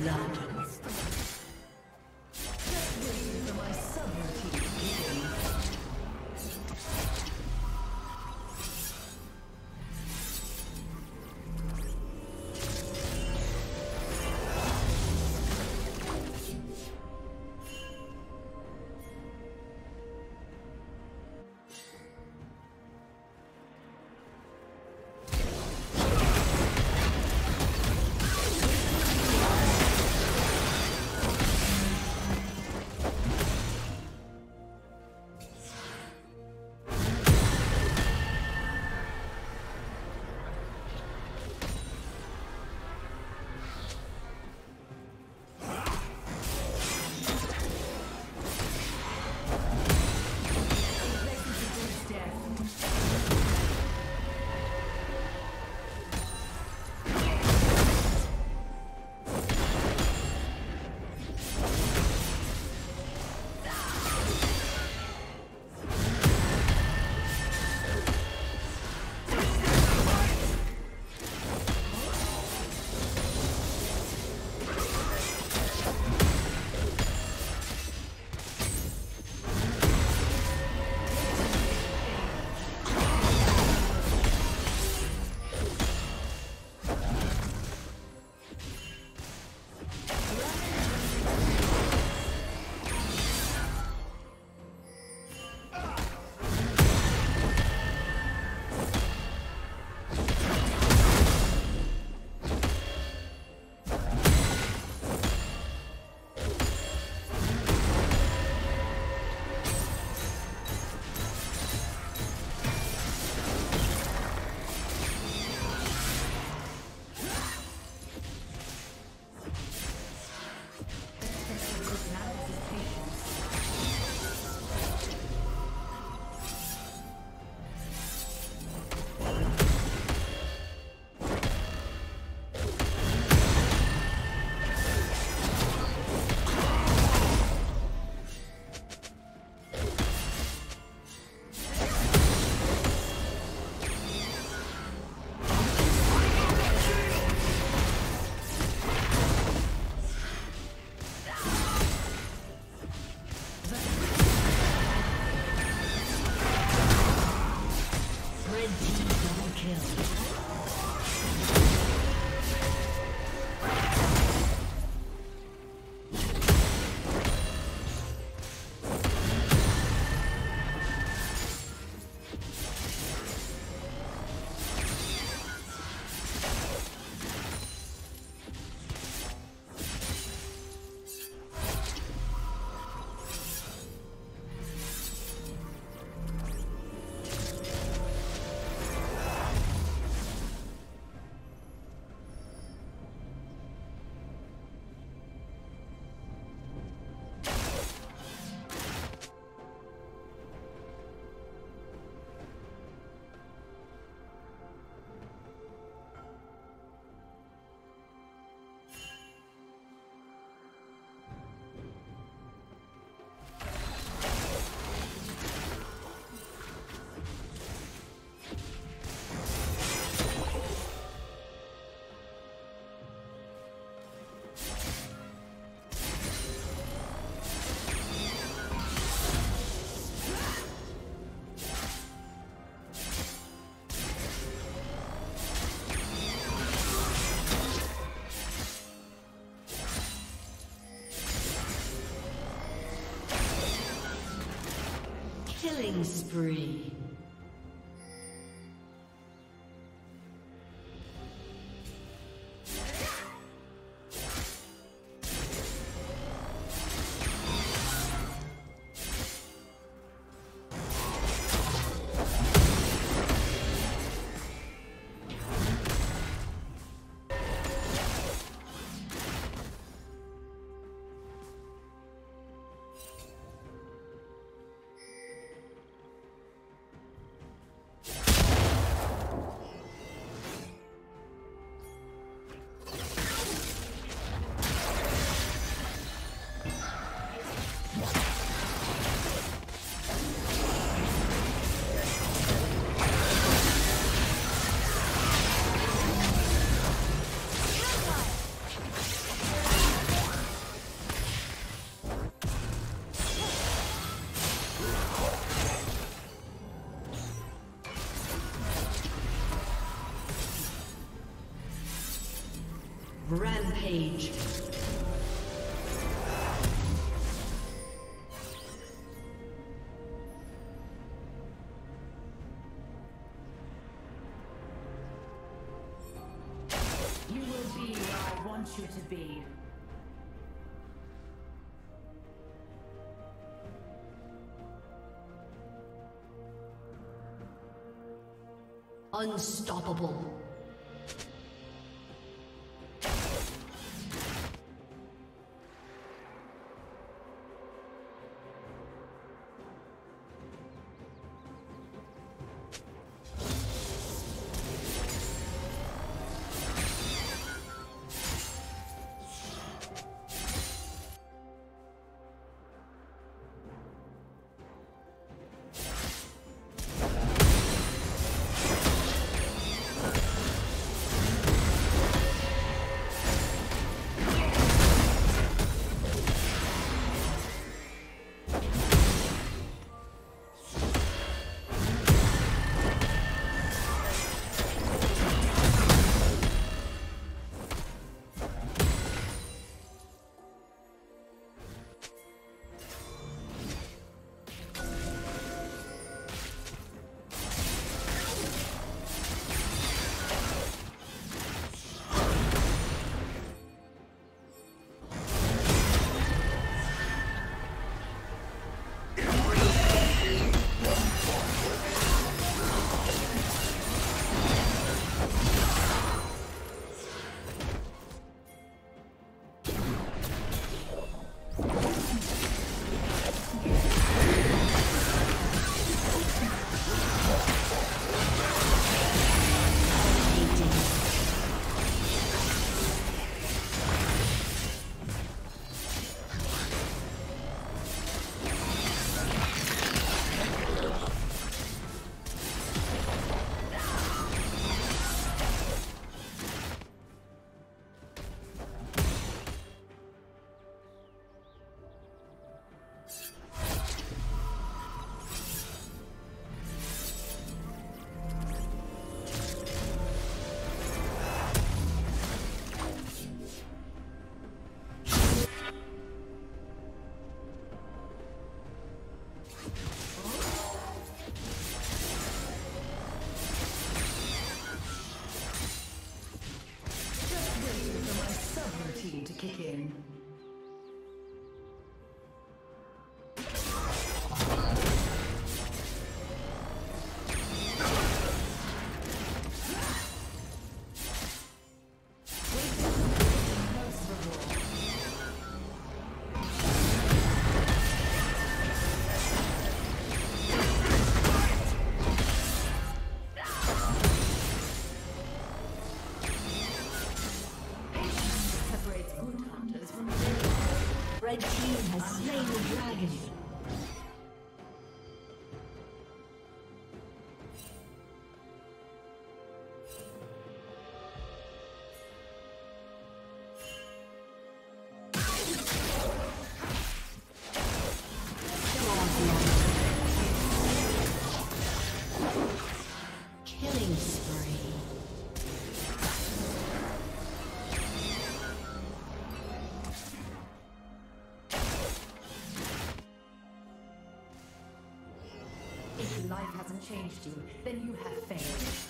blood. Killing spree. Rampage. You will be where I want you to be. Unstoppable. Changed you, then you have failed.